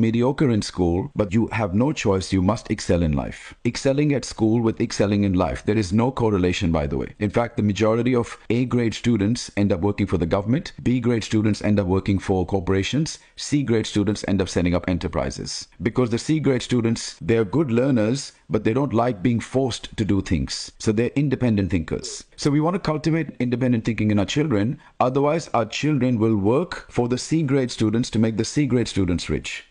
mediocre in school, but you have no choice. You must excel in life. Excelling at school with excelling in life. There is no correlation, by the way. In fact, the majority of A grade students end up working for the government, B grade students end up working for corporations, C grade students end up setting up enterprises. Because the C grade students, they're good learners, but they don't like being forced to do things. So they're independent thinkers. So we want to cultivate independent thinking in our children. Otherwise, our children will work for the C grade students to make the C grade students rich.